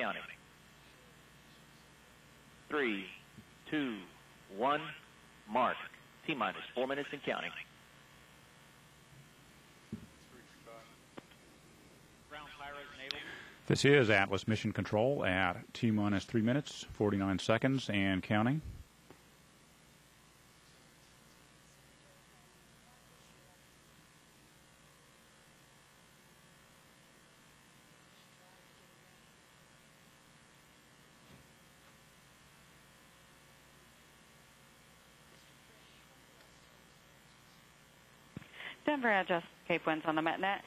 counting. Three, two, one, mark. T minus four minutes and counting. This is Atlas Mission Control at T minus 3 minutes, 49 seconds, and counting. Denver address, Cape Winds on the MetNet.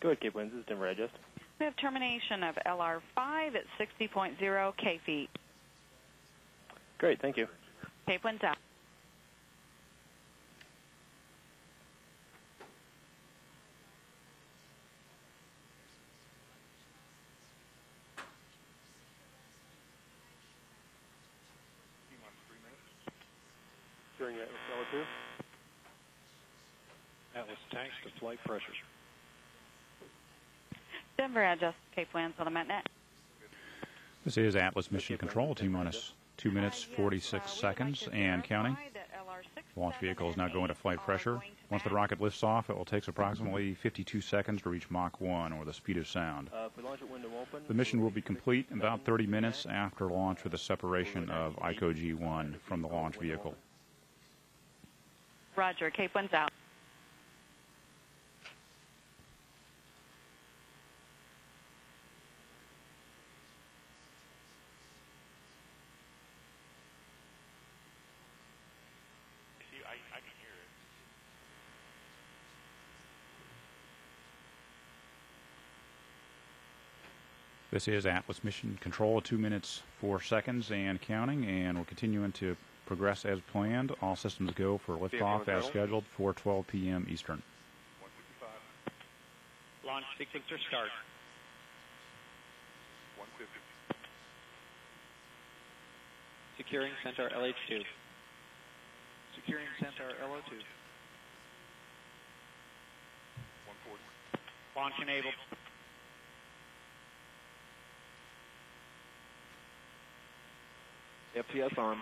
Go ahead, Cape Winds. This is Denver address. We have termination of LR5 at 60.0 K feet. Great, thank you. Cape Winds out. During Atlas L2. Atlas tanks to flight pressure. Denver address, Cape Winds on the MetNet. This is Atlas Mission Control, T minus 2 minutes, 46 seconds, and counting. The launch vehicle is now going to flight pressure. Once the rocket lifts off, it will take approximately 52 seconds to reach Mach 1, or the speed of sound. Uh, we launch at open. The mission will be complete in about 30 minutes after launch with the separation of ICO G1 from the launch vehicle. Roger, Cape Winds out. This is Atlas Mission Control, 2 minutes, 4 seconds, and counting, and we're continuing to progress as planned. All systems go for liftoff as scheduled, 4.12 p.m. Eastern. Launch sequencer start. Securing Centaur LH2. Securing Centaur LO2. Launch enabled. FPS on.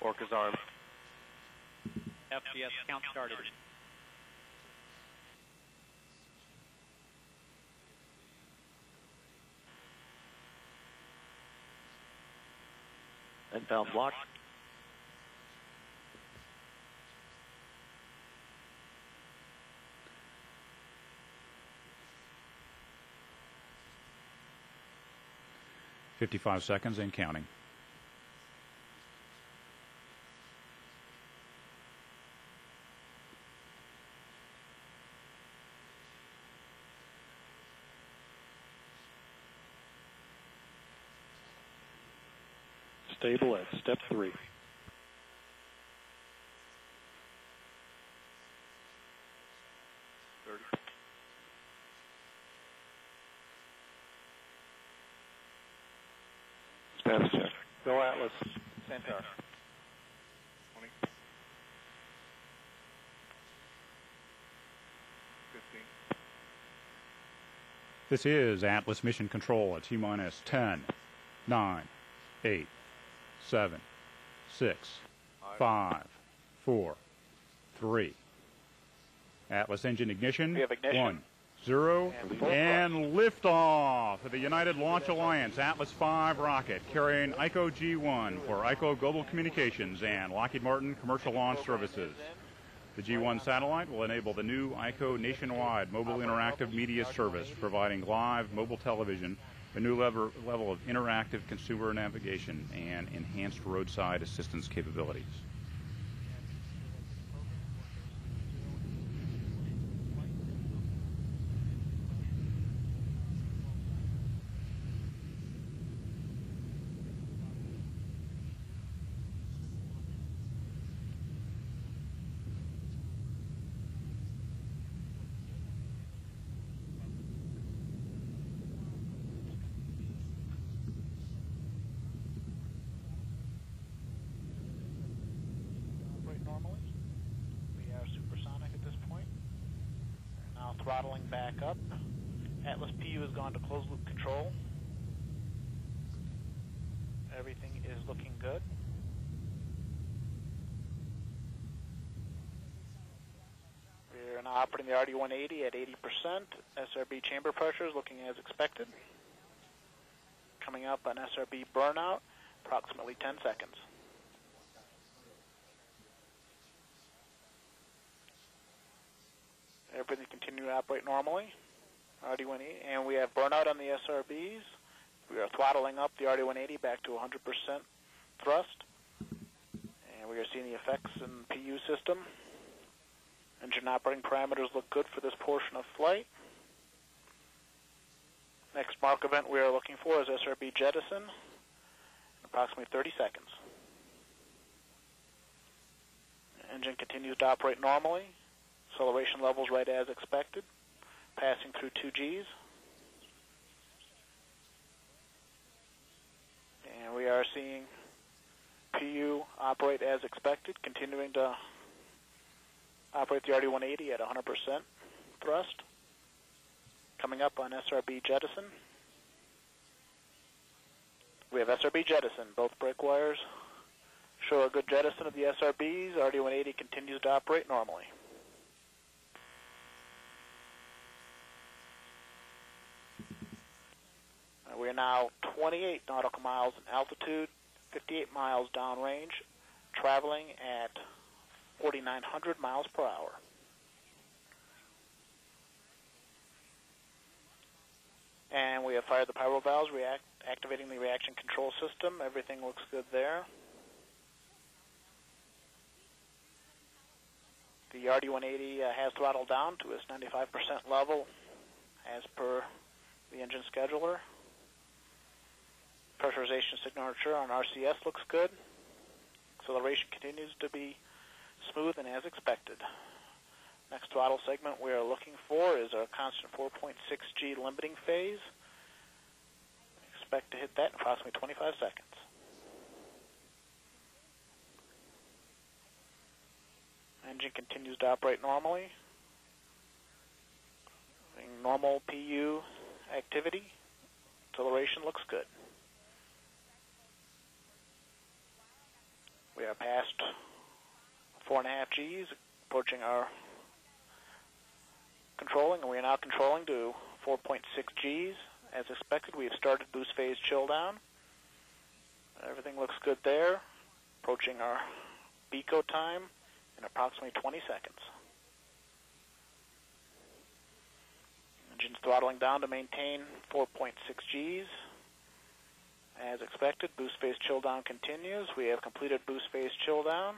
Orca's arm. FPS count started. Inbound block. Fifty-five seconds and counting. Stable at step three. Status check. Go Atlas. Centaur. This is Atlas Mission Control at T minus 10, 9, 8, 7, 6, 5, 4, 3. Atlas engine ignition. We have ignition. 1, 0, And liftoff of the United Launch Alliance Atlas V rocket carrying ICO G1 for ICO Global Communications and Lockheed Martin Commercial Launch Services. The G1 satellite will enable the new ICO nationwide mobile interactive media service, providing live mobile television, a new level, level of interactive consumer navigation, and enhanced roadside assistance capabilities. Back up. Atlas PU has gone to closed loop control. Everything is looking good. We're now operating the RD-180 at 80%. SRB chamber pressure is looking as expected. Coming up on SRB burnout, approximately 10 seconds. Everything continuing to operate normally. RD-180, and we have burnout on the SRBs. We are throttling up the RD-180 back to 100% thrust, and we are seeing the effects in the PU system. Engine operating parameters look good for this portion of flight. Next mark event we are looking for is SRB jettison, in approximately 30 seconds. Engine continues to operate normally. Acceleration levels right as expected, passing through 2Gs. And we are seeing PU operate as expected, continuing to operate the RD-180 at 100% thrust. Coming up on SRB jettison. We have SRB jettison. Both brake wires show a good jettison of the SRBs. RD-180 continues to operate normally. Uh, we are now 28 nautical miles in altitude, 58 miles downrange, traveling at 4,900 miles per hour. And we have fired the pyro valves, react, activating the reaction control system. Everything looks good there. The RD-180 uh, has throttled down to its 95% level as per the engine scheduler. Pressurization signature on RCS looks good. Acceleration continues to be smooth and as expected. Next throttle segment we are looking for is our constant 4.6G limiting phase. Expect to hit that in approximately 25 seconds. Engine continues to operate normally. Normal PU activity. Acceleration looks good. We are past four and a half Gs, approaching our controlling, and we are now controlling to 4.6 Gs. As expected, we have started boost phase chill down. Everything looks good there. Approaching our BECO time in approximately 20 seconds. Engine's throttling down to maintain 4.6 Gs. As expected, boost phase chill down continues. We have completed boost phase chill down.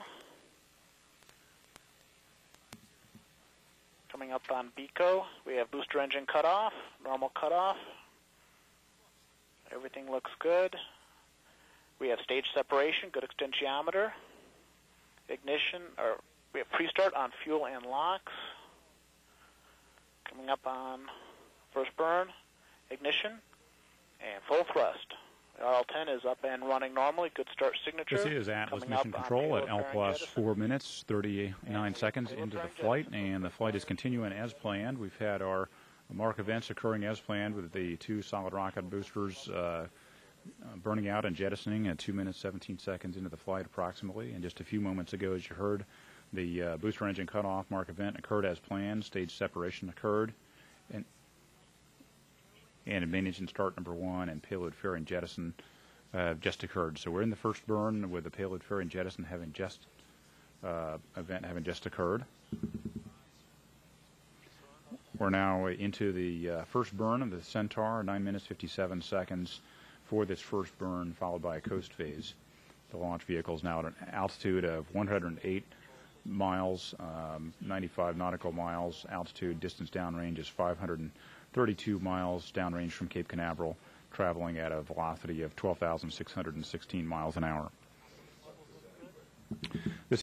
Coming up on BECO, we have booster engine cutoff, normal cutoff. Everything looks good. We have stage separation, good extensiometer. Ignition, or we have pre-start on fuel and LOX. Coming up on first burn, ignition, and full thrust. RL10 is up and running normally. Good start signature. This is Atlas Mission Control at L plus jettison. 4 minutes, 39 seconds into the flight, and the flight is continuing as planned. We've had our mark events occurring as planned with the two solid rocket boosters uh, uh, burning out and jettisoning at 2 minutes 17 seconds into the flight approximately. And just a few moments ago, as you heard, the uh, booster engine cutoff mark event occurred as planned. Stage separation occurred. And and main engine start number one and payload fairing jettison uh, just occurred. So we're in the first burn with the payload fairing jettison having just uh, event having just occurred. We're now into the uh, first burn of the Centaur, 9 minutes 57 seconds for this first burn, followed by a coast phase. The launch vehicle is now at an altitude of 108 miles, um, 95 nautical miles. Altitude distance downrange is 532 miles downrange from Cape Canaveral, traveling at a velocity of 12,616 miles an hour.